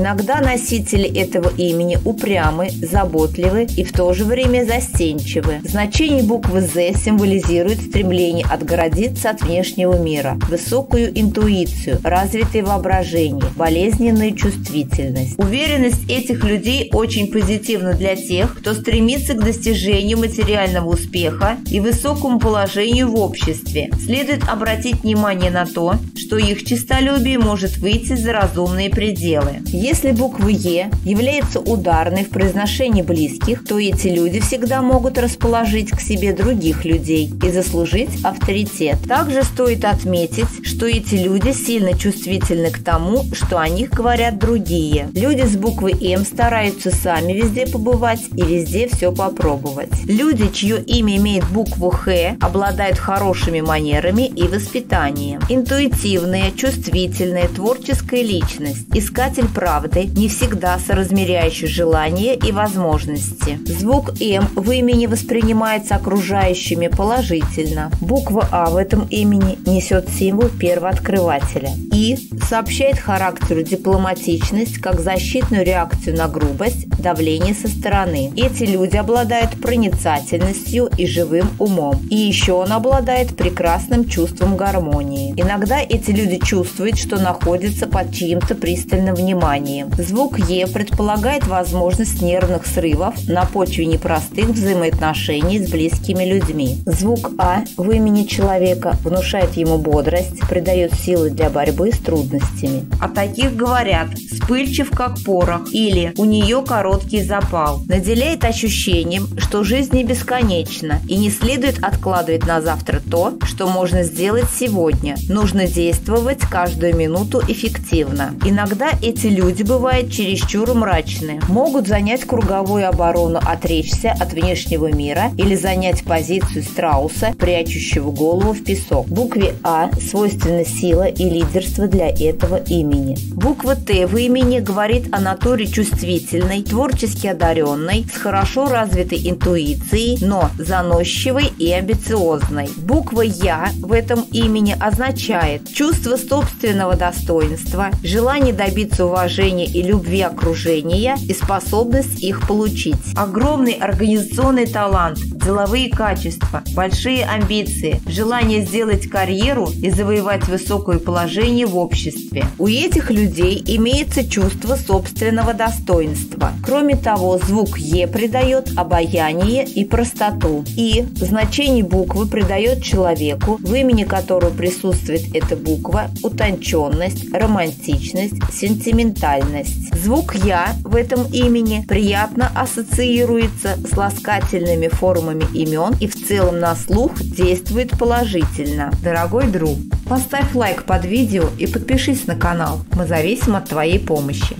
Иногда носители этого имени упрямы, заботливы и в то же время застенчивы. Значение буквы «З» символизирует стремление отгородиться от внешнего мира, высокую интуицию, развитое воображение, болезненную чувствительность. Уверенность этих людей очень позитивна для тех, кто стремится к достижению материального успеха и высокому положению в обществе. Следует обратить внимание на то, что их честолюбие может выйти за разумные пределы. Если буква «Е» является ударной в произношении близких, то эти люди всегда могут расположить к себе других людей и заслужить авторитет. Также стоит отметить, что эти люди сильно чувствительны к тому, что о них говорят другие. Люди с буквы «М» стараются сами везде побывать и везде все попробовать. Люди, чье имя имеет букву «Х», обладают хорошими манерами и воспитанием. Интуитивная, чувствительная, творческая личность, искатель правды, не всегда соразмеряющий желания и возможности. Звук «М» в имени воспринимается окружающими положительно. Буква «А» в этом имени несет символ первооткрывателя. «И» сообщает характеру дипломатичность как защитную реакцию на грубость, давление со стороны. Эти люди обладают проницательностью и живым умом. И еще он обладает прекрасным чувством гармонии. Иногда эти люди чувствуют, что находятся под чьим-то пристальным вниманием. Звук «Е» предполагает возможность нервных срывов на почве непростых взаимоотношений с близкими людьми. Звук «А» в имени человека внушает ему бодрость, придает силы для борьбы с трудностями. О таких говорят «вспыльчив как порох» или «у нее короткий запал». Наделяет ощущением, что жизнь не бесконечна и не следует откладывать на завтра то, что можно сделать сегодня. Нужно действовать каждую минуту эффективно. Иногда эти люди бывают чересчур мрачны, могут занять круговую оборону, отречься от внешнего мира или занять позицию страуса, прячущего голову в песок. Букве А свойственна сила и лидерство для этого имени. Буква Т в имени говорит о натуре чувствительной, творчески одаренной, с хорошо развитой интуицией, но заносчивой и амбициозной. Буква Я в этом имени означает чувство собственного достоинства, желание добиться уважения и любви окружения и способность их получить. Огромный организационный талант, деловые качества, большие амбиции, желание сделать карьеру и завоевать высокое положение в обществе. У этих людей имеется чувство собственного достоинства. Кроме того, звук «е» придает обаяние и простоту. И значение буквы придает человеку, в имени которого присутствует эта буква, утонченность, романтичность, сентиментальность. Звук «я» в этом имени приятно ассоциируется с ласкательными формами имен и в целом на слух действует положительно. Дорогой друг, поставь лайк под видео и подпишись на канал. Мы зависим от твоей помощи.